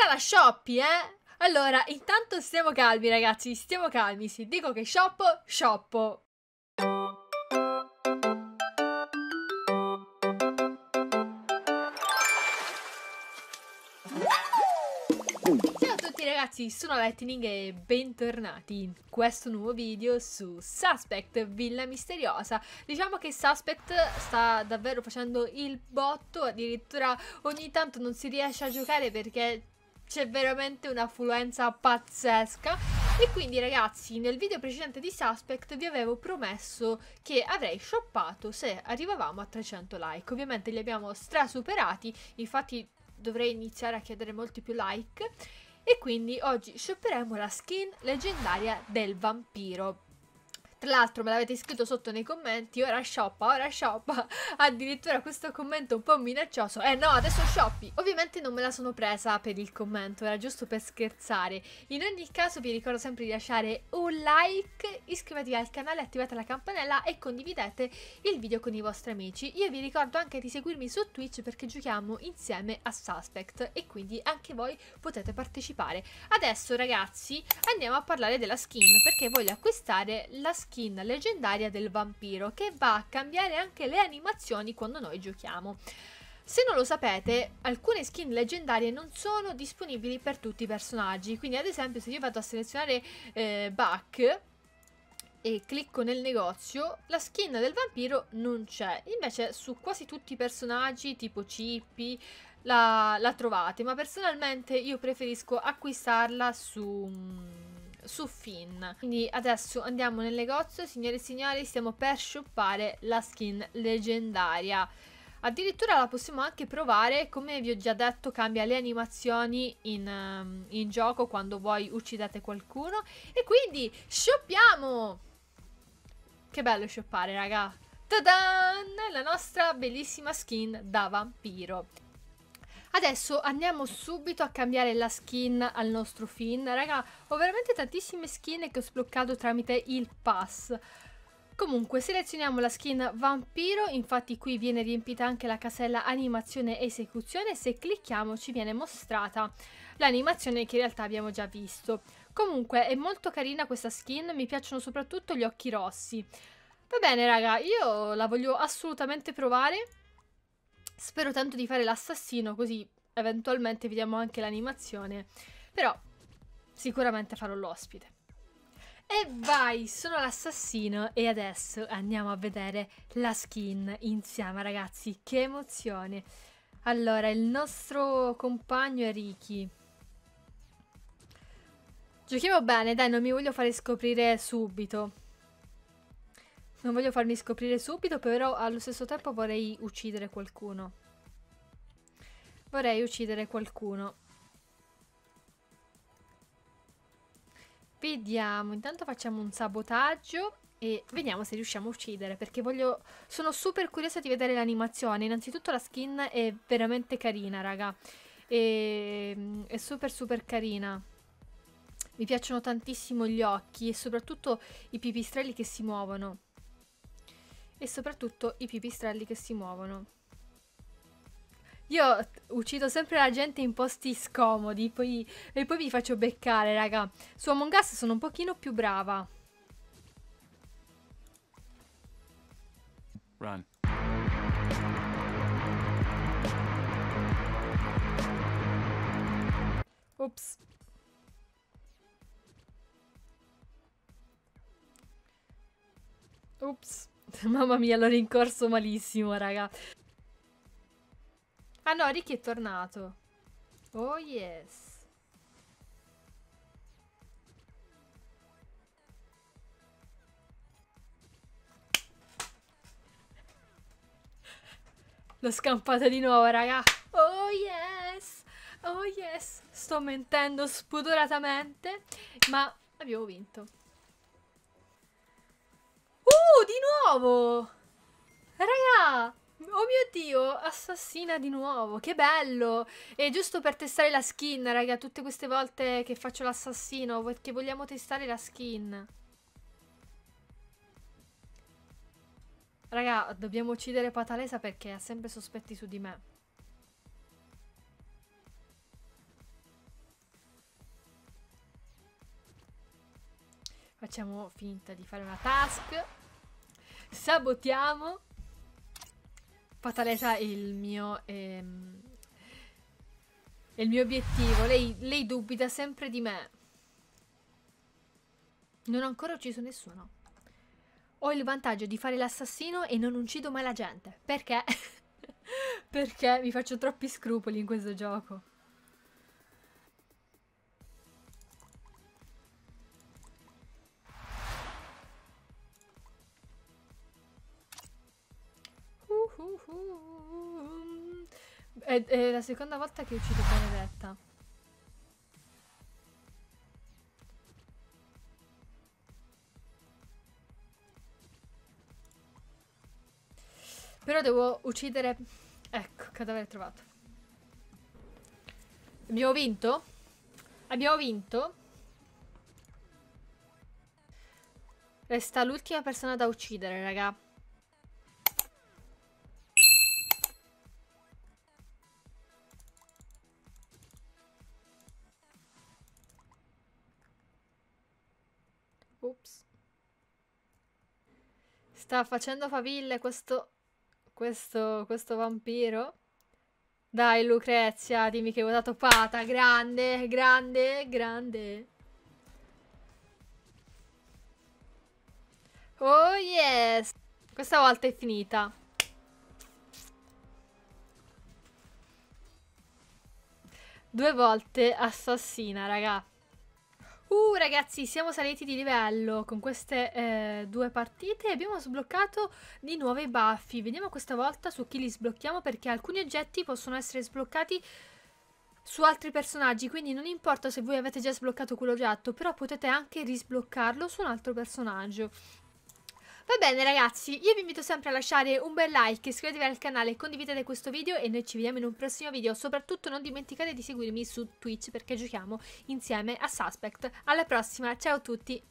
Ora la shoppi, eh? Allora, intanto stiamo calmi, ragazzi, stiamo calmi. Se dico che shoppo, shoppo. Ciao a tutti ragazzi, sono Lightning e bentornati in questo nuovo video su Suspect Villa Misteriosa. Diciamo che Suspect sta davvero facendo il botto, addirittura ogni tanto non si riesce a giocare perché c'è veramente un'affluenza pazzesca. E quindi ragazzi, nel video precedente di Suspect vi avevo promesso che avrei shoppato se arrivavamo a 300 like. Ovviamente li abbiamo strasuperati, infatti dovrei iniziare a chiedere molti più like. E quindi oggi shopperemo la skin leggendaria del vampiro. Tra l'altro me l'avete scritto sotto nei commenti, ora shoppa, ora shoppa. Addirittura questo commento un po' minaccioso. Eh no, adesso shoppi. Ovviamente non me la sono presa per il commento, era giusto per scherzare. In ogni caso vi ricordo sempre di lasciare un like, iscrivetevi al canale, attivate la campanella e condividete il video con i vostri amici. Io vi ricordo anche di seguirmi su Twitch perché giochiamo insieme a Suspect e quindi anche voi potete partecipare. Adesso ragazzi andiamo a parlare della skin perché voglio acquistare la skin skin leggendaria del vampiro che va a cambiare anche le animazioni quando noi giochiamo. Se non lo sapete, alcune skin leggendarie non sono disponibili per tutti i personaggi, quindi ad esempio se io vado a selezionare eh, Buck e clicco nel negozio, la skin del vampiro non c'è. Invece su quasi tutti i personaggi, tipo Chippy, la, la trovate, ma personalmente io preferisco acquistarla su su Finn. Quindi adesso andiamo nel negozio, signore e signori, stiamo per shoppare la skin leggendaria. Addirittura la possiamo anche provare, come vi ho già detto cambia le animazioni in, um, in gioco quando voi uccidete qualcuno. E quindi shoppiamo! Che bello shoppare raga! Ta-dan! La nostra bellissima skin da vampiro. Adesso andiamo subito a cambiare la skin al nostro Finn. Raga, ho veramente tantissime skin che ho sbloccato tramite il pass. Comunque selezioniamo la skin vampiro, infatti qui viene riempita anche la casella animazione esecuzione, se clicchiamo ci viene mostrata l'animazione che in realtà abbiamo già visto. Comunque è molto carina questa skin, mi piacciono soprattutto gli occhi rossi. Va bene raga, io la voglio assolutamente provare Spero tanto di fare l'assassino così eventualmente vediamo anche l'animazione. Però sicuramente farò l'ospite. E vai, sono l'assassino e adesso andiamo a vedere la skin insieme ragazzi, che emozione. Allora, il nostro compagno è Ricky. Giochiamo bene, dai, non mi voglio fare scoprire subito. Non voglio farmi scoprire subito, però allo stesso tempo vorrei uccidere qualcuno. Vorrei uccidere qualcuno. Vediamo, intanto facciamo un sabotaggio e vediamo se riusciamo a uccidere perché voglio... Sono super curiosa di vedere l'animazione. Innanzitutto la skin è veramente carina, raga. E... È super super carina. Mi piacciono tantissimo gli occhi e soprattutto i pipistrelli che si muovono e soprattutto i pipistrelli che si muovono. Io uccido sempre la gente in posti scomodi poi, e poi vi faccio beccare, raga. Su Among Us sono un pochino più brava. Run. Ops. Ops. Mamma mia, l'ho rincorso malissimo, raga. Ah no, Ricky è tornato. Oh yes. L'ho scampata di nuovo, raga. Oh yes. Oh yes. Sto mentendo spudoratamente, ma abbiamo vinto. Uh, di nuovo! Raga! Oh mio dio, assassina di nuovo, che bello! E giusto per testare la skin, raga, tutte queste volte che faccio l'assassino, che vogliamo testare la skin. Raga, dobbiamo uccidere Patalesa perché ha sempre sospetti su di me. Facciamo finta di fare una task. Sabotiamo. Fatalesa il mio... Ehm, il mio obiettivo. Lei, lei dubita sempre di me. Non ho ancora ucciso nessuno. Ho il vantaggio di fare l'assassino e non uccido mai la gente. Perché? Perché mi faccio troppi scrupoli in questo gioco. È, è la seconda volta che uccido Benedetta. Però devo uccidere... Ecco, cadavere trovato. Abbiamo vinto? Abbiamo vinto? Resta l'ultima persona da uccidere, raga. Ops. Sta facendo faville questo... Questo... Questo vampiro. Dai Lucrezia, dimmi che hai votato Pata. Grande, grande, grande. Oh yes! Questa volta è finita. Due volte assassina, raga. Uh, ragazzi, siamo saliti di livello con queste eh, due partite e abbiamo sbloccato di nuovo i baffi. Vediamo questa volta su chi li sblocchiamo perché alcuni oggetti possono essere sbloccati su altri personaggi, quindi non importa se voi avete già sbloccato quell'oggetto, però potete anche risbloccarlo su un altro personaggio. Va bene ragazzi, io vi invito sempre a lasciare un bel like, iscrivetevi al canale, condividete questo video e noi ci vediamo in un prossimo video. Soprattutto non dimenticate di seguirmi su Twitch perché giochiamo insieme a Suspect. Alla prossima, ciao a tutti!